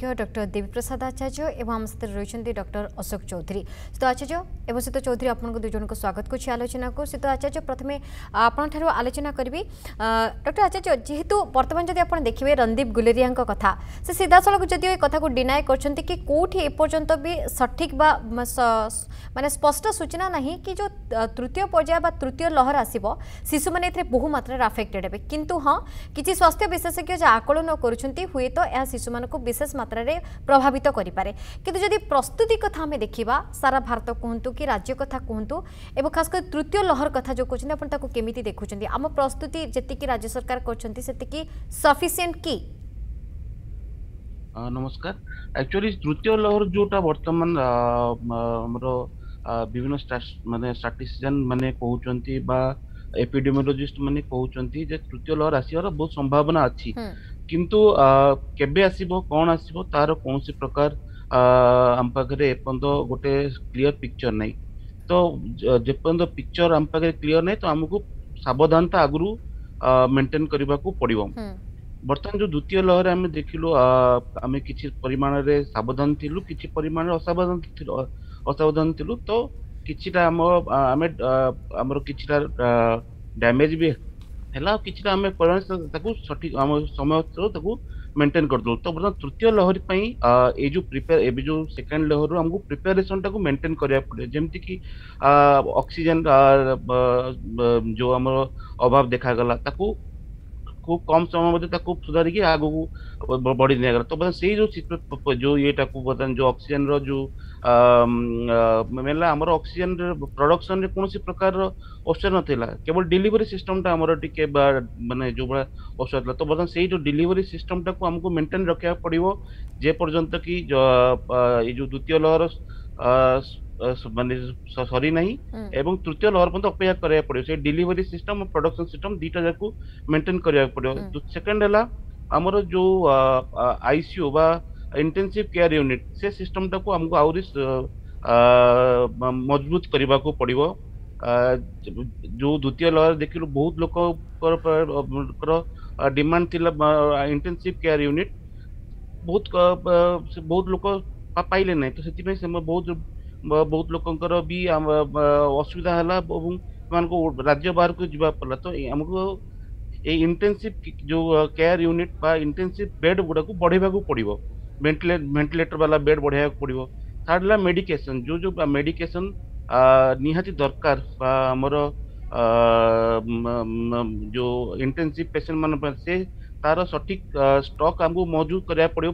शिक्षक डॉक्टर देवी प्रसाद आचार्य और आम सहित रही डॉक्टर अशोक चौधरी सीत आचार्य एवं सीत चौधरी आप दुजन को स्वागत कर आलोचना को सीत आचार्य प्रथम आपठू आलोचना करी डॉक्टर आचार्य जेहेतु बर्तमान जब आप देखिए रणदीप गुलेरिया कथ से सीधा साल जो कथा को डिनाए कर कौटी एपर्तंत भी सठिक मान स्पष्ट सूचना नहीं कि जो তৃতীয় পর্যায় বা তৃতীয় লহর আসব শিশু মানে এতে বহু মাত্রার আফেক্টেড হবে কিন্তু হ্যাঁ কিছু স্বাস্থ্য বিশেষজ্ঞ যা আকলন করছেন হুয়েত এ শিশু মানুষ বিশেষ মাত্রার প্রভাবিত করে কিন্তু যদি প্রস্তুতি কথা আমি দেখা সারা ভারত কুহতু কি রাজ্য কথা কুহতু এবং খাস করে তৃতীয় লহর কথা যে কুমার আপনার তাকে কমিটি দেখুম আম প্রস্তুতি যেত রাজ্য সরকার করছেন সেটি সফিসিয়েন্ট কি নমস্কার একচুয়ালি তৃতীয় লহর যেটা বর্তমান আমার विभिन्न मानते स्ट्राटिशियान मैंने कहते एपिडेमोलोजिस्ट मैंने कहते तृतीय लहर आसवर बहुत संभावना अच्छी हम्म। किंतु कौन आसो तार कौन सी प्रकार आम पाखे एपर्त गोटे क्लीयर पिक्चर ना तो जपर्त पिक्चर आम पाखे क्लीयर ना तो आमको सवधानता आगु मेन्टेन करने को पड़ो हम्म। बर्तमान जो द्वितीय लहर आम देख लु आम कि परिमाण सवधान थी कि परिमाण असावधान ଅସାବଧାନ ଥିଲୁ ତ କିଛିଟା ଆମ ଆମେ ଆମର କିଛିଟା ଡ୍ୟାମେଜ୍ ବି ହେଲା ଆଉ କିଛିଟା ଆମେ ତାକୁ ସଠିକ୍ ଆମ ସମୟ ତାକୁ ମେଣ୍ଟେନ୍ କରିଦେଲୁ ତ ବର୍ତ୍ତମାନ ତୃତୀୟ ଲହରୀ ପାଇଁ ଏଇ ଯେଉଁ ପ୍ରିପେୟାର ଏବେ ଯେଉଁ ସେକେଣ୍ଡ ଲହରୀରୁ ଆମକୁ ପ୍ରିପାରେସନ୍ଟାକୁ ମେଣ୍ଟେନ୍ କରିବାକୁ ପଡ଼ିବ ଯେମିତିକି ଅକ୍ସିଜେନ୍ ଯେଉଁ ଆମର ଅଭାବ ଦେଖାଗଲା ତାକୁ खूब कम समय मध्य खूब सुधारिकी आग को बढ़ी नहीं तो बर्तन से जो जो ये बर्तन जो अक्सीजेन रो मेला आम अक्सीजेन प्रडक्शन कौन सी प्रकार अवसर नाला केवल डिलीवरी सिस्टम टाइम टी मानने जो भाई अवसर था तो बर्तन से जो डिलीवरी सिस्टम टाक आमको मेन्टेन रखा पड़ो जेपर्यंत कि जो द्वितीय लहर ମାନେ ସରି ନାହିଁ ଏବଂ ତୃତୀୟ ଲହର ପର୍ଯ୍ୟନ୍ତ ଅପେକ୍ଷା କରିବାକୁ ପଡିବ ସେ ଡେଲିଭରି ସିଷ୍ଟମ ପ୍ରଡକ୍ସନ ସିଷ୍ଟମ ଦୁଇଟା ଯାକୁ ମେଣ୍ଟେନ କରିବାକୁ ପଡିବ ସେକେଣ୍ଡ ହେଲା ଆମର ଯୋଉ ଆଇସିୟୁ ବା ଇଣ୍ଟେନସିଭ କେୟାର ୟୁନିଟ୍ ସେ ସିଷ୍ଟମଟାକୁ ଆମକୁ ଆହୁରି ମଜବୁତ କରିବାକୁ ପଡିବ ଯୋଉ ଦ୍ୱିତୀୟ ଲହର ଦେଖିଲୁ ବହୁତ ଲୋକଙ୍କର ଡିମାଣ୍ଡ ଥିଲା ଇଣ୍ଟେନସିଭ କେୟାର ୟୁନିଟ୍ ବହୁତ ବହୁତ ଲୋକ ପାଇଲେ ନାହିଁ ତ ସେଥିପାଇଁ ବହୁତ बहुत लोग असुविधा है राज्य बाहर को जवाला तो आमको ये इंटेनसीव जो केयार यूनिट बा इंटेनसीव बेड गुड़ाक बढ़ेगा पड़ो भेन्टिलेटर वाला बेड बढ़ावा पड़ो थार्ड है मेडिकेसन जो जो मेडिकेसन निहाती दरकार जो इंटेनसीव पेसेंट मान से तार सठिक स्टक् आमको मजबूत करा पड़ो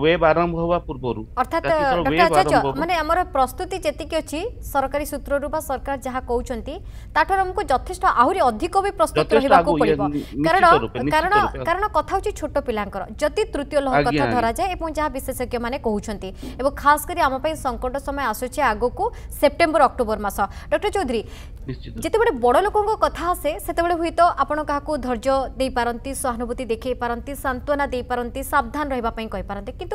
ওয়েব আরম্ভ হওয়া পূর্বরু অর্থাৎ ডক্টর আচার্য মানে আমার প্রস্তুতি যেতিকি অছি সরকারি সূত্ররু বা সরকার যাহা কৌচন্তি তাঠার আমকু যথেষ্ট আহুরি অধিক বি প্রস্তুত রহিবাকু পড়িব কারণ কারণ কারণ কথা হচ্ছে ছোট পিলাঙ্কর যদি তৃতীয় লহ কথা ধরা যায় এবং যাহা বিশেষজ্ঞ মানে কহুচন্তি এবং খাস করে আম পাই সংকট সময় আসুছে আগকু সেপ্টেম্বর অক্টোবর মাস ডক্টর চৌধুরী जिते बड़े बड़ लोक कथा आसे से हूं तो आप धर्ज दे पारती सहानुभूति देख पारती सांत्वना दे पारती सावधान रहा कही पारे कि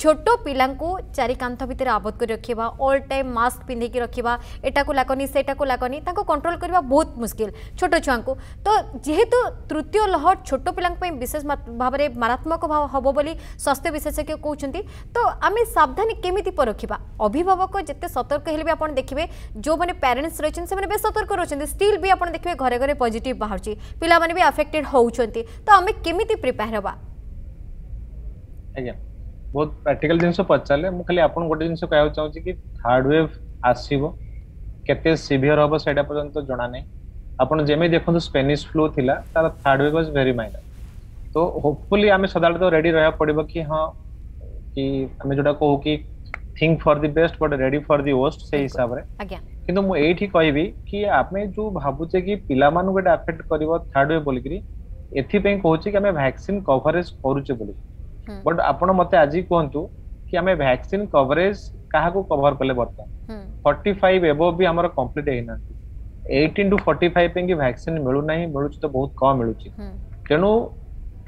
छोट पा चारिकांथ भितर आबद्ध कर रखा अल्ड टाइम मस्क पिंधिक रखा एटा को लगनी सेटा लगनी कंट्रोल करने बहुत मुस्किल छोट छुआ तो जेहेतु तृतीय लहर छोट पा विशेष भाव में मारात्मक हम बोली स्वास्थ्य विशेषज्ञ कौन तो आम सावधानी केमी पर रखा अभिभावक जिते सतर्क हेल्ले भी आप देखिए जो मैंने प्यारेन्ट्स रही बेस ସତର୍କ ରହୁଛନ୍ତି ଷ୍ଟିଲ୍ ବି ଆପଣ ଦେଖିବେ ଘରେ ଘରେ ପଜିଟିଭ୍ ବାହାରୁଛି ପିଲାମାନେ ବି ଆଫେକ୍ଟେଡ୍ ହେଉଛନ୍ତି ତ ଆମେ କେମିତି ପ୍ରିପେୟାର ହେବା ଆଜ୍ଞା ବହୁତ ପ୍ରାକ୍ଟିକାଲ ଜିନିଷ ପଚାରିଲେ ମୁଁ ଖାଲି ଆପଣଙ୍କୁ ଗୋଟେ ଜିନିଷ କହିବାକୁ ଚାହୁଁଛି କି ଥାର୍ଡ ୱେଭ୍ ଆସିବ କେତେ ସିଭିୟର ହେବ ସେଇଟା ପର୍ଯ୍ୟନ୍ତ ଜଣା ନାହିଁ ଆପଣ ଯେମିତି ଦେଖନ୍ତୁ ସ୍ପେନିସ୍ ଫ୍ଲୁ ଥିଲା ତାର third wave was very minor ତ ହୋପଫୁଲି ଆମେ ସଦାବେଳେ ତ ରେଡି ରହିବାକୁ ପଡ଼ିବ କି ହଁ କି ଆମେ ଯୋଉଟା କହୁ କି think for the best but ready for the worst से हिसाब से କିନ୍ତୁ ମୁଁ ଏଇଠି କହିବି କି ଆମେ ଯୋଉ ଭାବୁଛେ କି ପିଲାମାନଙ୍କୁ ଏଟା ଆଫେକ୍ଟ କରିବ ଥାର୍ଡ ୱେଭ୍ ବୋଲିକିରି ଏଥିପାଇଁ କହୁଛି କି ଆମେ ଭ୍ୟାକ୍ସିନ କଭରେଜ କରୁଛେ ବୋଲି ବଟ୍ ଆପଣ ମତେ ଆଜି କୁହନ୍ତୁ କି ଆମେ ଭ୍ୟାକ୍ସିନ କଭରେଜ କାହାକୁ କଭର କଲେ ବର୍ତ୍ତମାନ ଫର୍ଟି ଫାଇଭ୍ ଏଭବ ବି ଆମର କମ୍ପ୍ଲିଟ ହେଇନାହାନ୍ତି ଏଇଟିନ୍ ଟୁ ଫର୍ଟି ଫାଇଭ୍ ପାଇଁକି ଭ୍ୟାକ୍ସିନ ମିଳୁନାହିଁ ମିଳୁଛି ତ ବହୁତ କମ୍ ମିଳୁଛି ତେଣୁ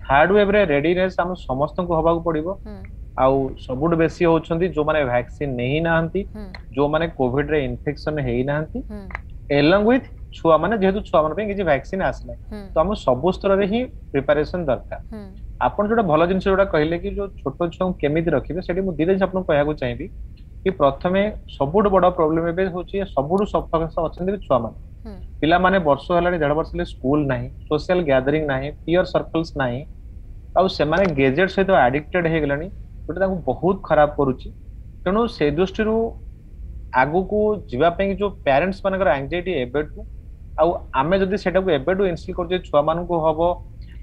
ଥାର୍ଡ ୱେଭ୍ରେ ରେଡିନେସ୍ ଆମ ସମସ୍ତଙ୍କୁ ହବାକୁ ପଡିବ ଆଉ ସବୁଠୁ ବେଶୀ ହଉଛନ୍ତି ଯୋଉମାନେ ଭ୍ୟାକ୍ସିନ ନେଇ ନାହାନ୍ତି ଯୋଉମାନେ କୋଭିଡ ରେ ଇନଫେକ୍ସନ ହେଇନାହାନ୍ତି ଏଲଙ୍ଗ ୱିଥ ଛୁଆମାନେ ଯେହେତୁ ଛୁଆମାନଙ୍କ ପାଇଁ କିଛି ଭ୍ୟାକ୍ସିନ ଆସିନାହିଁ ତ ଆମ ସବୁ ସ୍ତରରେ ହିଁ ପ୍ରିପାରେସନ ଦରକାର ଆପଣ ଯୋଉଟା ଭଲ ଜିନିଷ ଯୋଉଟା କହିଲେ କି ଯୋଉ ଛୋଟ ଛୁଆଙ୍କୁ କେମିତି ରଖିବେ ସେଠି ମୁଁ ଧୀରେ ଆପଣଙ୍କୁ କହିବାକୁ ଚାହିଁବି କି ପ୍ରଥମେ ସବୁଠୁ ବଡ ପ୍ରୋବ୍ଲେମ ଏବେ ହଉଛି ସବୁଠୁ ସଫଳତା ଅଛନ୍ତି ଛୁଆମାନେ ପିଲାମାନେ ବର୍ଷ ହେଲାଣି ଦେଢ ବର୍ଷ ହେଲେ ସ୍କୁଲ ନାହିଁ ସୋସିଆଲ ଗ୍ୟାଦରିଂ ନାହିଁ ପିଅର ସର୍କଲ୍ସ ନାହିଁ ଆଉ ସେମାନେ ଗେଜେଟ ସହିତ ଆଡିକ୍ଟେଡ ହେଇଗଲେଣି ଯୋଉଟା ତାଙ୍କୁ ବହୁତ ଖରାପ କରୁଛି ତେଣୁ ସେ ଦୃଷ୍ଟିରୁ ଆଗକୁ ଯିବା ପାଇଁ ଯୋଉ ପ୍ୟାରେଣ୍ଟସ୍ ମାନଙ୍କର ଆଙ୍ଗଜାଇଟି ଏବେଠୁ ଆଉ ଆମେ ଯଦି ସେଟାକୁ ଏବେଠୁ ଇନଷ୍ଟିଲ୍ କରୁଛେ ଛୁଆମାନଙ୍କୁ ହବ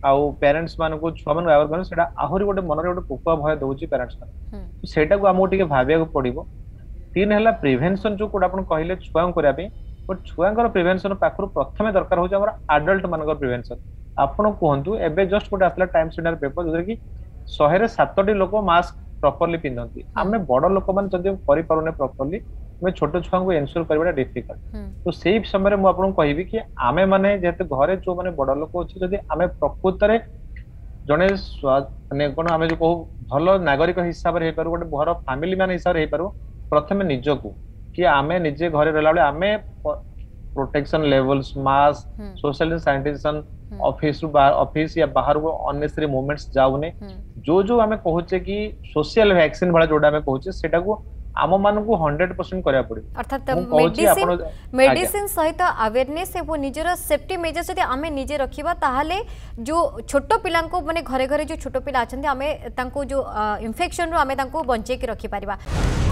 ଆଉ ପ୍ୟାରେଣ୍ଟସ୍ ମାନଙ୍କୁ ଛୁଆମାନଙ୍କୁ ଆୱାର କରିବ ସେଟା ଆହୁରି ଗୋଟେ ମନରେ ଗୋଟେ ପୋକୁଆ ଭୟ ଦଉଛି ପ୍ୟାରେଣ୍ଟସ୍ ମାନଙ୍କୁ ସେଇଟାକୁ ଆମକୁ ଟିକେ ଭାବିବାକୁ ପଡିବ ତିନ ହେଲା ପ୍ରିଭେନସନ୍ ଯୋଉ କୋଉଟା ଆପଣ କହିଲେ ଛୁଆଙ୍କୁ କରିବା ପାଇଁ ବଟ୍ ଛୁଆଙ୍କର ପ୍ରିଭେନସନ୍ ପାଖରୁ ପ୍ରଥମେ ଦରକାର ହଉଛି ଆମର ଆଡଲ୍ଟ ମାନଙ୍କର ପ୍ରିଭେନସନ୍ ଆପଣ କୁହନ୍ତୁ ଏବେ ଜଷ୍ଟ ଗୋଟେ ଆସିଲା ଟାଇମ୍ସ ଇଣ୍ଡିଆର ପେପର ଯୋଉଥିରେ କି ଶହେରେ ସାତଟି ଲୋକ ମାସ୍କ ପ୍ରପରଲି ପିନ୍ଧନ୍ତି ଆମେ ବଡ ଲୋକମାନେ ଯଦି କରିପାରୁନେ ପ୍ରପରଲି ଆମେ ଛୋଟ ଛୁଆଙ୍କୁ ଏନସିଓର କରିବାଟା ଡିଫିକଲ୍ଟ ତ ସେଇ ସମୟରେ ମୁଁ ଆପଣଙ୍କୁ କହିବି କି ଆମେମାନେ ଯେହେତୁ ଘରେ ଯୋଉମାନେ ବଡ ଲୋକ ଅଛି ଯଦି ଆମେ ପ୍ରକୃତରେ ଜଣେ ମାନେ କଣ ଆମେ ଯୋଉ କହୁ ଭଲ ନାଗରିକ ହିସାବରେ ହେଇପାରୁ ଗୋଟେ ଘର ଫ୍ୟାମିଲି ମ୍ୟାନ୍ ହିସାବରେ ହେଇପାରୁ ପ୍ରଥମେ ନିଜକୁ କି ଆମେ ନିଜେ ଘରେ ରହିଲା ବେଳେ ଆମେ protection levels mask social sanitisation office hmm. Office या बाहर अन्नेसेसरी मुवमेंट्स जाऊने जो जो हमें कहचे कि सोशल वैक्सीन भाई जोटा आम कहचे आम मान को 100% करया पड़े अर्थात मेडिसिन मेडिसिन सहित अवेयरनेस एवं निजर सेफ्टी मेजर जब हमें निजे रखिबा ताहाले जो छोटो पिलां को माने घरे घरे जो छोटो पिला आछन हमें तांको जो रो हमें तांको बंचे के रखि परबा